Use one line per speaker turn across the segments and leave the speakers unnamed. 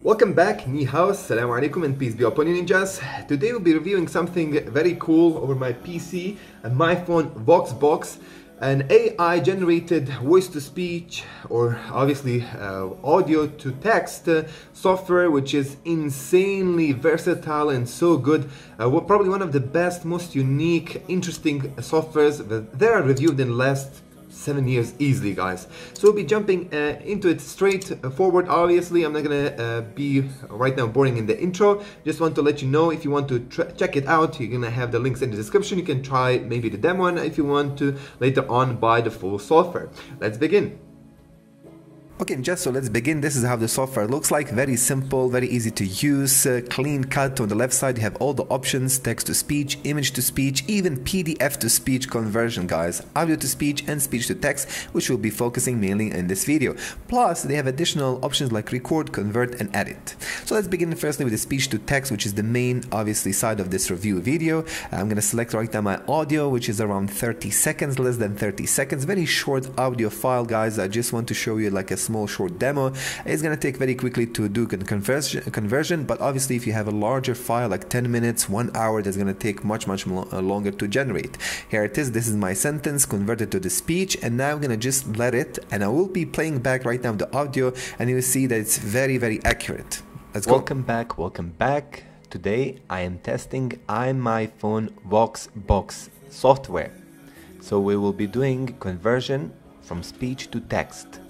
Welcome back, Ni hao, Assalamu alaikum and peace be upon you ninjas. Today we'll be reviewing something very cool over my PC, and my phone Voxbox, an AI generated voice to speech or obviously uh, audio to text uh, software which is insanely versatile and so good. Uh, probably one of the best, most unique, interesting softwares that are reviewed in last seven years easily guys. So we'll be jumping uh, into it straight forward. Obviously I'm not gonna uh, be right now boring in the intro. Just want to let you know if you want to check it out you're gonna have the links in the description. You can try maybe the demo one if you want to later on buy the full software. Let's begin Okay, just so let's begin. This is how the software looks like. Very simple, very easy to use, uh, clean cut. On the left side, you have all the options, text to speech, image to speech, even PDF to speech conversion, guys. Audio to speech and speech to text, which we'll be focusing mainly in this video. Plus, they have additional options like record, convert, and edit. So let's begin firstly with the speech to text, which is the main, obviously, side of this review video. I'm going to select right now my audio, which is around 30 seconds, less than 30 seconds. Very short audio file, guys. I just want to show you like a small short demo. It's going to take very quickly to do conversion, conversion, but obviously if you have a larger file like 10 minutes, one hour, that's going to take much, much uh, longer to generate. Here it is. This is my sentence converted to the speech. And now I'm going to just let it, and I will be playing back right now the audio, and you will see that it's very, very accurate.
Let's go. Welcome back. Welcome back. Today I am testing iMyFone Voxbox software. So we will be doing conversion from speech to text.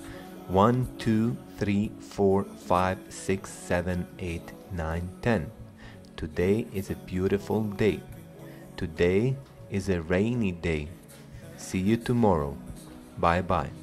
1, 2, 3, 4, 5, 6, 7, 8, 9, 10. Today is a beautiful day. Today is a rainy day. See you tomorrow. Bye bye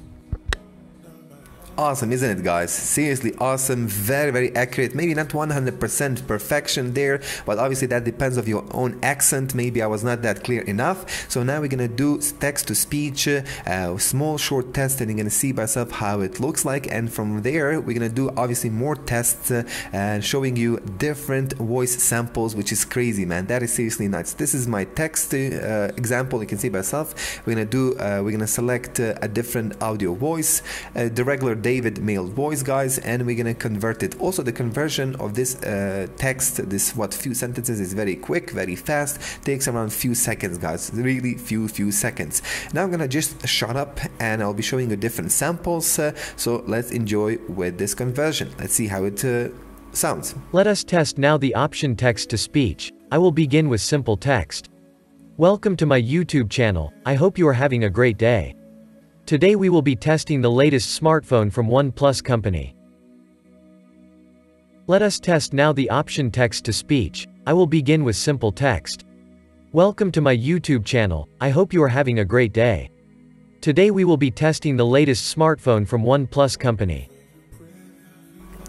awesome isn't it guys? Seriously awesome. Very very accurate. Maybe not 100% perfection there but obviously that depends of your own accent. Maybe I was not that clear enough. So now we're gonna do text to speech uh, small short test and you're gonna see by yourself how it looks like. And from there we're gonna do obviously more tests uh, and showing you different voice samples which is crazy man. That is seriously nuts. This is my text uh, example. You can see by yourself. We're gonna do uh, we're gonna select uh, a different audio voice uh, the regular David male voice guys and we're gonna convert it. Also the conversion of this uh, text this what few sentences is very quick very fast. Takes around few seconds guys really few few seconds. Now I'm gonna just shut up and I'll be showing you different samples uh, so let's enjoy with this conversion. Let's see how it uh, sounds.
Let us test now the option text to speech. I will begin with simple text. Welcome to my YouTube channel, I hope you are having a great day. Today we will be testing the latest smartphone from OnePlus company. Let us test now the option text to speech. I will begin with simple text. Welcome to my YouTube channel, I hope you are having a great day. Today we will be testing the latest smartphone from OnePlus company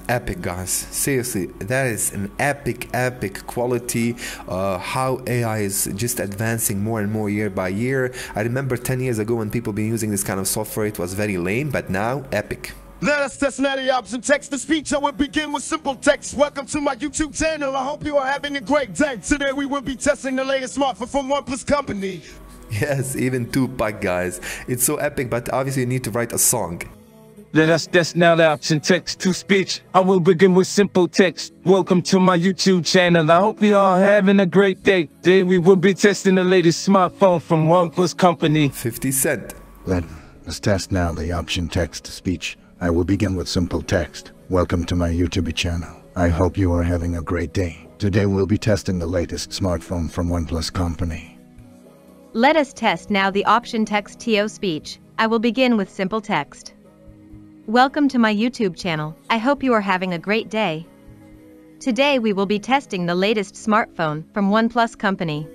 epic guys seriously that is an epic epic quality uh, how ai is just advancing more and more year by year i remember 10 years ago when people been using this kind of software it was very lame but now epic
let us test now the option text to speech. I will begin with simple text. Welcome to my YouTube channel. I hope you are having a great day. Today we will be testing the latest smartphone from OnePlus company.
Yes, even Tupac, guys. It's so epic, but obviously you need to write a song.
Let us test now the option text to speech. I will begin with simple text. Welcome to my YouTube channel. I hope you are having a great day. Today we will be testing the latest smartphone from OnePlus company.
50 Cent.
Let us test now the option text to speech. I will begin with simple text. Welcome to my YouTube channel. I hope you are having a great day. Today we'll be testing the latest smartphone from OnePlus company.
Let us test now the option text to speech. I will begin with simple text. Welcome to my YouTube channel, I hope you are having a great day. Today we will be testing the latest smartphone from OnePlus company.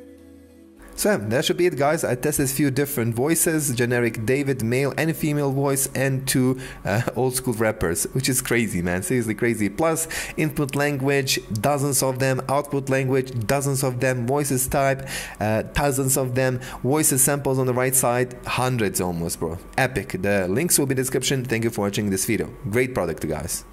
So that should be it guys. I tested a few different voices, generic David male and female voice and two uh, old school rappers, which is crazy man, seriously crazy. Plus input language, dozens of them, output language, dozens of them, voices type, uh, thousands of them, voices samples on the right side, hundreds almost bro. Epic. The links will be in the description. Thank you for watching this video. Great product guys.